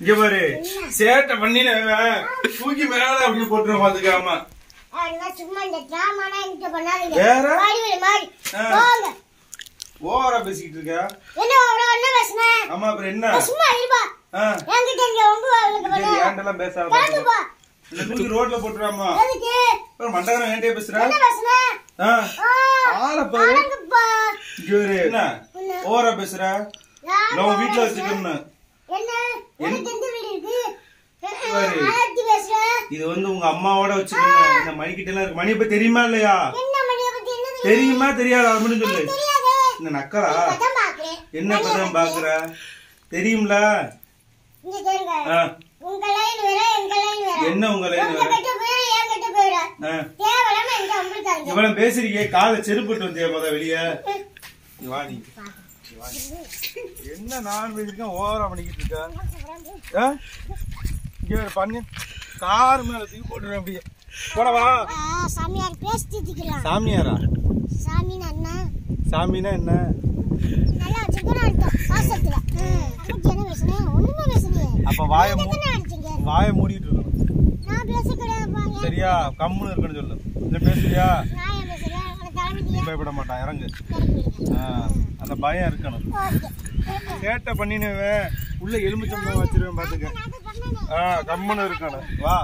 இங்க பாரு. சேட்டை பண்ணின தூக்கி மேல அப்படி போட்டுருவோம் பாத்துக்க ஆமா. அதெல்லாம் சும்மா இந்த டிராமாலாம் என்கிட்ட பண்ணாதீங்க. வேற? மாடி வீடு மாடி ஆ. போங்க. ஓவரா பேசிக்கிட்டு இருக்க? என்ன என்ன ஆமா அப்புறம் என்ன? சும்மா இருப்பா. என்கிட்ட இங்க உங்க வாழ்க்கை சரி, பண்ண ஏன்டெல்லாம் பேசாத கேட்டு போ. இந்த தூக்கி ரோட்ல போட்டுருவாமா எதுக்கு? அப்புறம் மண்டகரம் ஏன்டே பேசுற? என்ன ஆ, ஆளை பாரு. இங்க. என்ன? ஓவரா பேசுற? யார் இல்ல உன் இது வந்து உங்க அம்மாவோட வச்சுக்கணும் இந்த மணிக்கிட்ட எல்லாம் இருக்கு. மணி இப்ப தெரியுமா இல்லையா? தெரியும்? தெரியாதா? அது மட்டும் சொல்லு. இந்த நக்கலா? என்ன பதம் பாக்குற? தெரியும்ல? என்ன உங்க லைன் இவ்வளவு பேசுறீங்க. கால செருப்பிட்டு வந்தியா முத வெளிய? வா நீ. என்ன நான் பேசிருக்கேன் ஓவரா பண்ணிக்கிட்டு இருக்க? இங்க வேற பண்ணு கார் மேல தூக்கி போட்டுருவேன் அப்படியே. போடவா சாமியார் பேசி திட்டிக்கலாம் சாமியாரா? சாமினா என்ன? அன்னைக்கு என்ன? அப்ப வாய வாய மூடிட்டு இருக்கணும். சரியா? கம்முன்னு இருக்கணும்னு சொல்லு. இல்ல பேசுறியா? பயப்பட மாட்டான் இறங்கு. அந்த பயம் இருக்கணும். சேட்டை பண்ணினுவேன் உள்ள எலுமிச்சம்பழம் வச்சிருவேன் பாத்துக்க. ஆ கம்முன்னு இருக்கணும். வா.